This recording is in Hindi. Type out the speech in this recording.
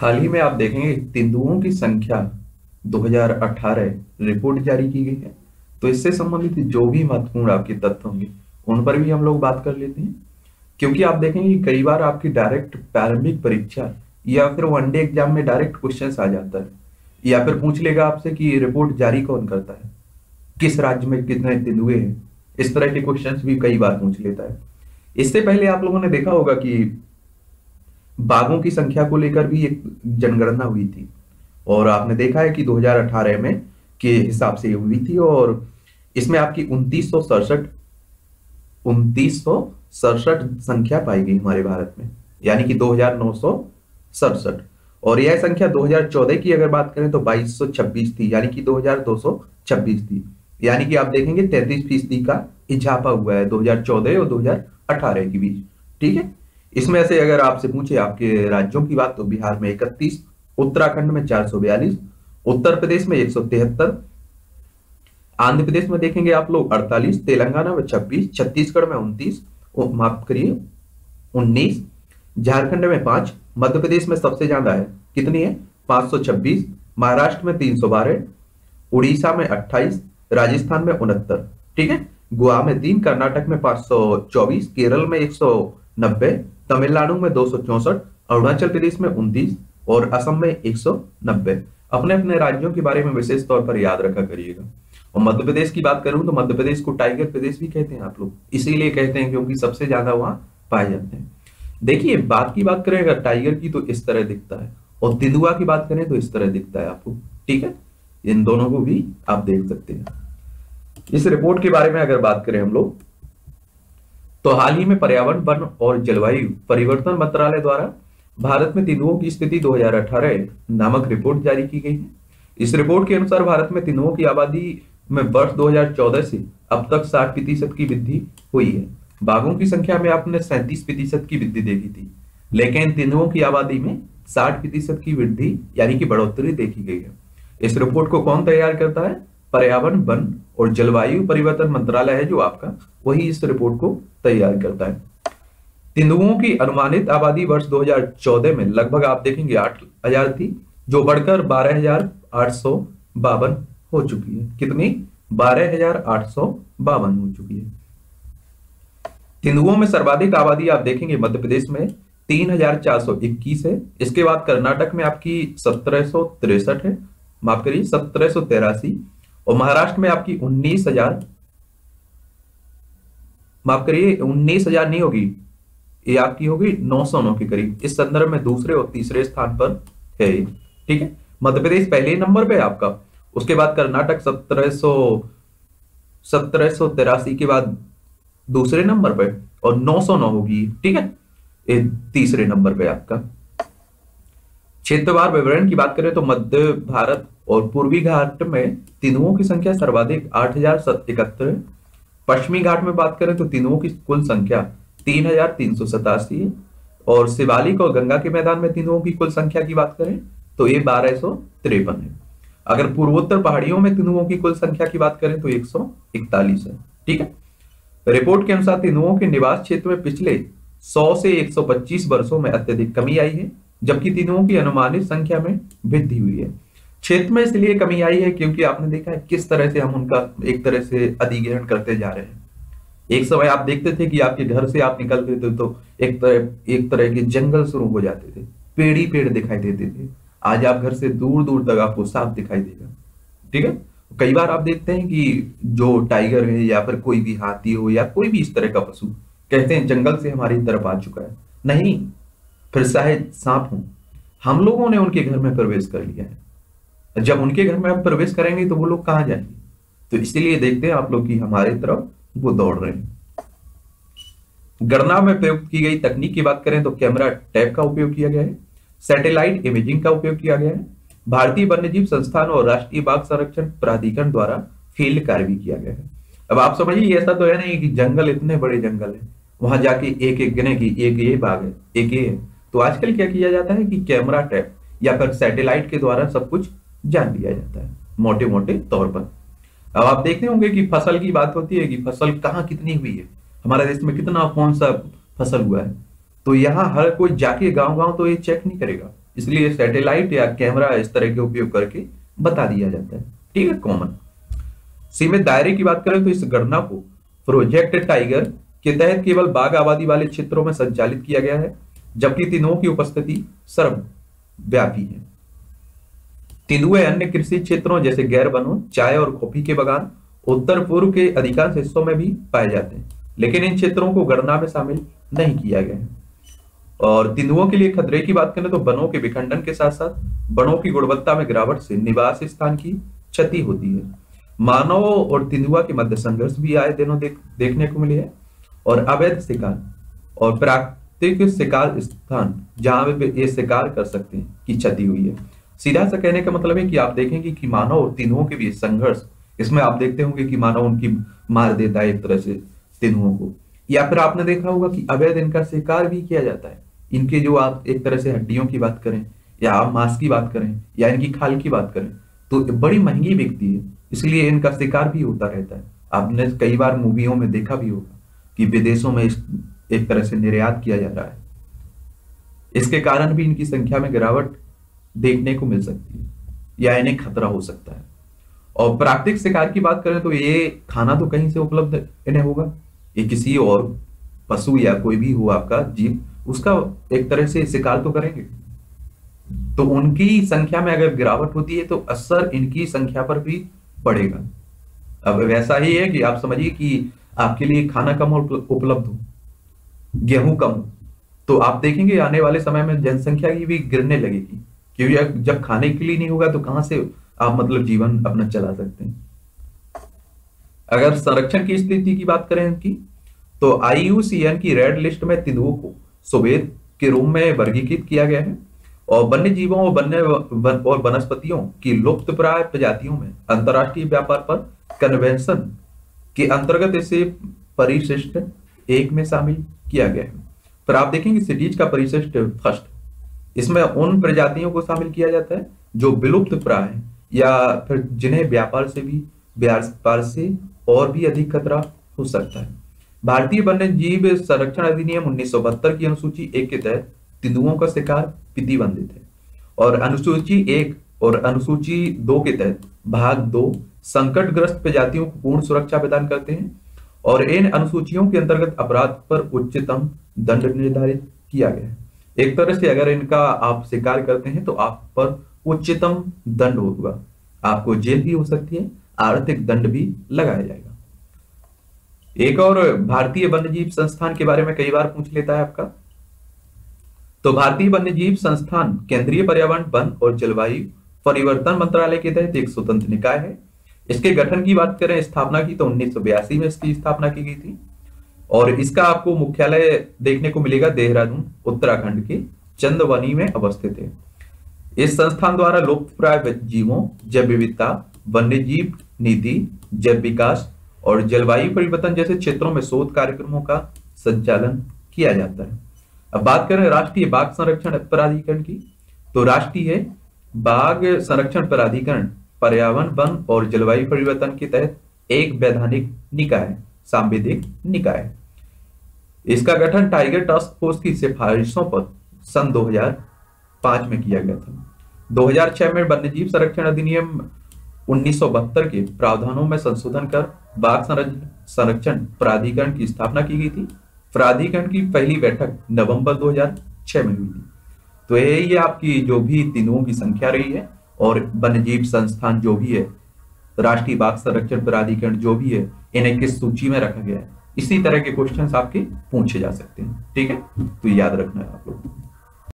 हाल ही में आप देखेंगे, तेंदुओं की संख्या 2018 रिपोर्ट जारी की गई है। तो इससे संबंधित जो भी महत्वपूर्ण आपके तथ्य होंगे, उन पर भी हम लोग बात कर लेते हैं। क्योंकि आप देखेंगे, कई बार आपकी डायरेक्ट प्रारंभिक परीक्षा या फिर वनडे एग्ज़ाम में डायरेक्ट क्वेश्चन आ जाता है, या फिर पूछ लेगा आपसे कि रिपोर्ट जारी कौन करता है? किस राज्य में कितने तेंदुए हैं? इस तरह के क्वेश्चन भी कई बार पूछ लेता है। इससे पहले आप लोगों ने देखा होगा कि बाघों की संख्या को लेकर भी एक जनगणना हुई थी। और आपने देखा है कि 2018 में के हिसाब से हुई थी और इसमें आपकी उनतीस सौ सड़सठ सौ सड़सठ संख्या पाई गई हमारे भारत में, यानी कि दो हज़ार नौ सौ सड़सठ। और यह संख्या 2014 की अगर बात करें तो 2226 थी, यानी कि 2226 थी। यानी कि आप देखेंगे तैतीस फ़ीसदी का इजाफा हुआ है 2014 और 2018 के बीच। ठीक है? इसमें से अगर आपसे पूछे आपके राज्यों की बात तो बिहार में इकतीस, उत्तराखंड में चार सौ बयालीस, उत्तर प्रदेश में एक सौ तिहत्तर, आंध्र प्रदेश में देखेंगे आप लोग 48 तेलंगाना में 26 छत्तीसगढ़ में 29 माफ़ करिए 19 झारखंड में पाँच, मध्य प्रदेश में सबसे ज़्यादा है, कितनी है? 526 महाराष्ट्र में 312 उड़ीसा में 28 राजस्थान में उनहत्तर, ठीक है? गोवा में तीन, कर्नाटक में 524 केरल में 190 तमिलनाडु में दो अरुणाचल प्रदेश में उनतीस और असम में 190 अपने अपने राज्यों के बारे में विशेष तौर पर याद रखा करिएगा। और मध्य प्रदेश की बात करूँ तो मध्य प्रदेश को टाइगर प्रदेश भी कहते हैं आप लोग। इसीलिए कहते हैं क्योंकि सबसे ज़्यादा वहाँ पाए जाते हैं। देखिए, बात की बात करें, अगर टाइगर की तो इस तरह दिखता है। और तिंदुआ की बात करें तो इस तरह दिखता है आपको। ठीक है? इन दोनों को भी आप देख सकते हैं। इस रिपोर्ट के बारे में अगर बात करें हम लोग तो हाल ही में पर्यावरण, वन और जलवायु परिवर्तन मंत्रालय द्वारा भारत में तेंदुओं की स्थिति 2018 नामक रिपोर्ट जारी की गई है। इस रिपोर्ट के अनुसार भारत में तेंदुओं की आबादी में वर्ष 2014 से अब तक 60 प्रतिशत की वृद्धि हुई है। बाघों की संख्या में आपने सैंतीस प्रतिशत की वृद्धि देखी थी, लेकिन तेंदुओं की आबादी में 60 प्रतिशत की वृद्धि यानी कि बढ़ोतरी देखी गई है। इस रिपोर्ट को कौन तैयार करता है? पर्यावरण, वन और जलवायु परिवर्तन मंत्रालय है जो आपका, वही इस रिपोर्ट को तैयार करता है। तेंदुओं की अनुमानित आबादी वर्ष 2014 में लगभग आप देखेंगे आठ हज़ार थी, जो बढ़कर बारह हो चुकी है। कितनी? बारह हो चुकी है। तेंदुओं में सर्वाधिक आबादी आप देखेंगे मध्य प्रदेश में, तीन हज़ार चार सौ इक्कीस है। इसके बाद कर्नाटक में आपकी सत्रह सौ तिरसठ है। माफ़ करिए, सत्रह सौ तेरासी। और महाराष्ट्र में आपकी उन्नीस हज़ार माफ़ करिए, उन्नीस हज़ार नहीं होगी, ये आपकी होगी नौ सौ नौ के करीब। इस संदर्भ में दूसरे और तीसरे स्थान पर है ठीक है? मध्य प्रदेश पहले नंबर पे आपका। उसके बाद कर्नाटक सत्रह सौ सत्रह सौ तिरासी के बाद दूसरे नंबर पे और नौ सौ नौ होगी ठीक है? ये तीसरे नंबर पे आपका। क्षेत्रवार विवरण की बात करें तो मध्य भारत और पूर्वी घाट में तेंदुओं की संख्या सर्वाधिक, आठ हज़ार इकहत्तर। है पश्चिमी घाट में बात करें तो तेंदुओं की कुल संख्या तीन हज़ार तीन सौ सतासी। है और शिवालिक और गंगा के मैदान में तेंदुओं की कुल संख्या की बात करें तो ये बारह सौ तिरपन है। अगर पूर्वोत्तर पहाड़ियों में तेंदुओं की कुल संख्या की बात करें तो एक सौ इकतालीस है। ठीक है? रिपोर्ट के अनुसार तेंदुओं के निवास क्षेत्र में पिछले 100 से 125 वर्षों में अत्यधिक कमी आई है, जबकि तेंदुओं की अनुमानित संख्या में वृद्धि हुई है। क्षेत्र में इसलिए कमी आई है क्योंकि आपने देखा है किस तरह से हम उनका एक तरह से अधिग्रहण करते जा रहे हैं। एक समय आप देखते थे कि आपके घर से आप निकलते थे तो एक तरह एक तरह के जंगल शुरू हो जाते थे, पेड़ ही पेड़ दिखाई देते थे। आज आप घर से दूर दूर तक आपको साफ़ दिखाई देगा। ठीक है? कई बार आप देखते हैं कि जो टाइगर है या फिर कोई भी हाथी हो या कोई भी इस तरह का पशु, कहते हैं जंगल से हमारी तरफ़ आ चुका है। नहीं, फिर शायद सांप हो। हम लोगों ने उनके घर में प्रवेश कर लिया है। जब उनके घर में आप प्रवेश करेंगे तो वो लोग कहाँ जाएँगे? तो इसीलिए देखते हैं आप लोग की हमारे तरफ़ वो दौड़ रहे हैं। गणना में प्रयुक्त की गई तकनीक की बात करें तो कैमरा टैप का उपयोग किया गया है, सैटेलाइट इमेजिंग का उपयोग किया गया है, भारतीय वन्यजीव संस्थान और राष्ट्रीय बाघ संरक्षण प्राधिकरण द्वारा फ़ील्ड कार्य भी किया गया है। अब आप समझिए ऐसा तो है नहीं कि जंगल इतने बड़े जंगल है, वहाँ जाके एक एक गिने की एक ये बाघ है, एक ये है। तो आजकल क्या किया जाता है कि कैमरा टैप या फिर सैटेलाइट के द्वारा सब कुछ जान लिया जाता है मोटे मोटे तौर पर। अब आप देखते होंगे कि फ़सल की बात होती है कि फ़सल कहाँ कितनी हुई है। हमारे देश में कितना कौन सा फ़सल हुआ है। तो यहाँ हर कोई जाके गाँव गाँव तो ये चेक नहीं करेगा। इसलिए सैटेलाइट या कैमरा इस तरह के उपयोग करके बता दिया जाता है। ठीक है कॉमन सीमित दायरे की बात करें तो इस गणना को प्रोजेक्ट टाइगर के तहत केवल बाघ आबादी वाले क्षेत्रों में संचालित किया गया है, जबकि तीनों की उपस्थिति सर्वव्यापी है। तेंदुए अन्य कृषि क्षेत्रों जैसे गैर वनों चाय और कॉफ़ी के बगान उत्तर पूर्व के अधिकांश हिस्सों में भी पाए जाते हैं। लेकिन इन क्षेत्रों को गणना में शामिल नहीं किया गया है। और तेंदुओं के लिए खतरे की बात करें तो वनों के विखंडन के साथ साथ वनों की गुणवत्ता में गिरावट से निवास स्थान की क्षति होती है। मानव और तेंदुआ के मध्य संघर्ष भी आए दिनों देख, देखने को मिले हैं। और अवैध शिकार और प्राकृतिक शिकार स्थान जहाँ ये शिकार कर सकते हैं की क्षति हुई है। सीधा सा कहने का मतलब है कि आप देखेंगे कि मानव तेंदुओं के बीच संघर्ष। इसमें आप देखते होंगे कि मानव उनकी मार देता है एक तरह से तेंदुओं को। या फिर आपने देखा होगा कि अवैध इनका शिकार भी किया जाता है। इनके जो आप एक तरह से हड्डियों की बात करें, या आप मांस की बात करें, या इनकी खाल की बात करें तो बड़ी महँगी बिकती है। इसलिए इनका शिकार भी होता रहता है। आपने कई बार मूवियों में देखा भी होगा कि विदेशों में एक तरह से निर्यात किया जा रहा है। इसके कारण भी इनकी संख्या में गिरावट देखने को मिल सकती है, या इन्हें खतरा हो सकता है। और प्राकृतिक शिकार की बात करें तो ये खाना तो कहीं से उपलब्ध इन्हें होगा? ये किसी और पशु या कोई भी हो आपका जीव, उसका एक तरह से शिकार तो करेंगे। तो उनकी संख्या में अगर गिरावट होती है तो असर इनकी संख्या पर भी पड़ेगा। अब वैसा ही है कि आप समझिए कि आपके लिए खाना कम उपलब्ध हो, गेहूँ कम तो आप देखेंगे आने वाले समय में जनसंख्या की भी गिरने लगेगी। क्योंकि जब खाने के लिए नहीं होगा तो कहाँ से आप मतलब जीवन अपना चला सकते हैं? अगर संरक्षण की स्थिति की बात करें इनकी तो आईयूसीएन की रेड लिस्ट में तेंदुओं को सुवेद के रूप में वर्गीकृत किया गया है और वन्य जीवों और वन्य और वनस्पतियों की लुप्त प्राय प्रजातियों में अंतरराष्ट्रीय व्यापार पर कन्वेंशन के अंतर्गत इसे परिशिष्ट एक में शामिल किया गया है। पर आप देखेंगे, सिटीज़ का परिशिष्ट फ़र्स्ट इसमें उन प्रजातियों को शामिल किया जाता है जो विलुप्त प्राय है, या फिर जिन्हें व्यापार से भी, व्यापार से और भी अधिक खतरा हो सकता है। भारतीय वन्य जीव संरक्षण अधिनियम उन्नीस सौ बहत्तर की अनुसूची एक के तहत तेंदुओं का शिकार प्रतिबंधित है। और अनुसूची एक और अनुसूची दो के तहत भाग दो संकटग्रस्त प्रजातियों को पूर्ण सुरक्षा प्रदान करते हैं और इन अनुसूचियों के अंतर्गत अपराध पर उच्चतम दंड निर्धारित किया गया है। एक तरह से अगर इनका आप शिकार करते हैं तो आप पर उच्चतम दंड होगा। आपको जेल भी हो सकती है, आर्थिक दंड भी लगाया जाएगा। एक और भारतीय वन्यजीव संस्थान के बारे में कई बार पूछ लेता है आपका। तो भारतीय वन्यजीव संस्थान केंद्रीय पर्यावरण, वन और जलवायु परिवर्तन मंत्रालय के तहत एक स्वतंत्र निकाय है। इसके गठन की बात करें, स्थापना की तो उन्नीस सौ बयासी में इसकी स्थापना की गई थी। और इसका आपको मुख्यालय देखने को मिलेगा देहरादून, उत्तराखंड के चंदवनी में अवस्थित है। इस संस्थान द्वारा लुप्त प्राय जीवों जैव विविधता वन्य जीव नीति जैव विकास और जलवायु परिवर्तन जैसे क्षेत्रों में शोध कार्यक्रमों का संचालन किया जाता है। अब बात करें राष्ट्रीय बाघ संरक्षण प्राधिकरण की तो राष्ट्रीय बाघ संरक्षण प्राधिकरण पर्यावरण, वन और जलवायु परिवर्तन के तहत एक वैधानिक निकाय सांविधिक निकाय। इसका गठन टाइगर टास्क फोर्स की सिफारिशों पर सन 2005 में किया गया था। 2006 में वन्यजीव संरक्षण अधिनियम उन्नीस सौ बहत्तर के प्रावधानों में संशोधन कर बाघ संरक्षण प्राधिकरण की स्थापना की गई थी। प्राधिकरण की पहली बैठक नवंबर 2006 में हुई थी। तो यही आपकी जो भी तेंदुओं की संख्या रही है और वन्यजीव संस्थान जो भी है, राष्ट्रीय बाघ संरक्षण प्राधिकरण जो भी है, इन्हें किस सूची में रखा गया है? इसी तरह के क्वेश्चंस आपके पूछे जा सकते हैं। ठीक है? तो याद रखना है आप लोग।